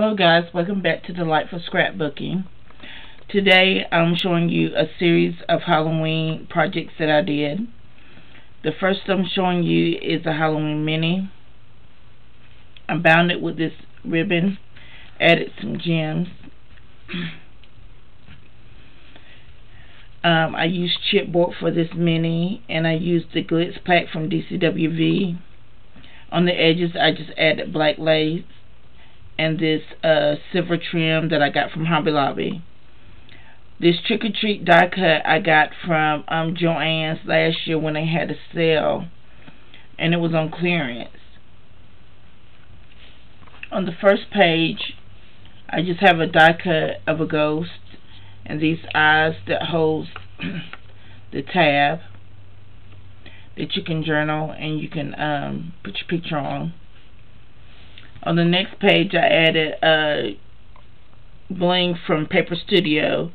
Hello guys, welcome back to Delightful Scrapbooking. Today I'm showing you a series of Halloween projects that I did. The first I'm showing you is a Halloween mini. I bound it with this ribbon, added some gems. um, I used chipboard for this mini and I used the glitz pack from DCWV. On the edges I just added black lace and this uh, silver trim that I got from Hobby Lobby. This Trick or Treat die cut I got from um, Joann's last year when they had a sale and it was on clearance. On the first page I just have a die cut of a ghost and these eyes that holds the tab that you can journal and you can um, put your picture on. On the next page, I added a bling from Paper Studio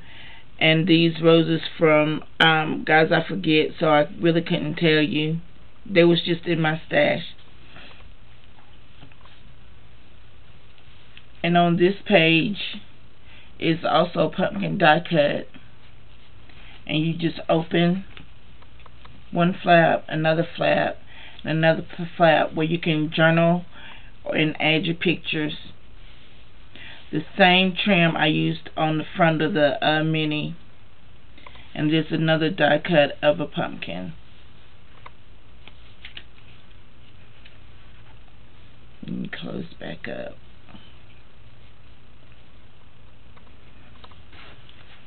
and these roses from um, Guys I Forget, so I really couldn't tell you. They was just in my stash. And on this page is also pumpkin die cut. And you just open one flap, another flap, another flap where you can journal and add your pictures. The same trim I used on the front of the uh, mini. And there's another die cut of a pumpkin. Me close back up.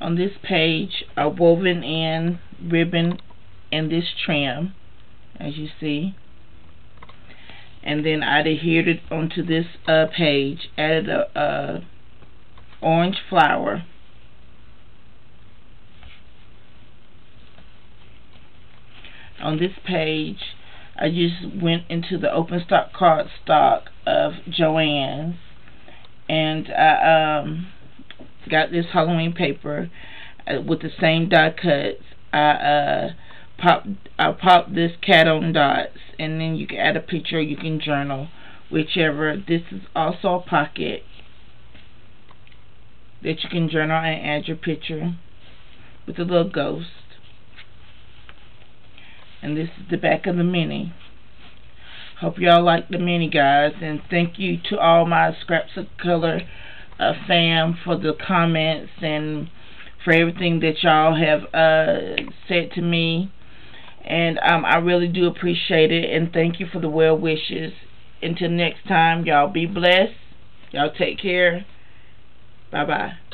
On this page, a woven in ribbon in this trim, as you see and then I adhered it onto this uh, page added a, a orange flower. On this page I just went into the open stock card stock of Joann's. And I um, got this Halloween paper uh, with the same die cuts. I uh, pop I'll pop this cat on dots and then you can add a picture you can journal whichever. This is also a pocket that you can journal and add your picture with a little ghost. And this is the back of the mini. Hope y'all like the mini guys and thank you to all my scraps of color uh, fam for the comments and for everything that y'all have uh, said to me and um, I really do appreciate it. And thank you for the well wishes. Until next time, y'all be blessed. Y'all take care. Bye-bye.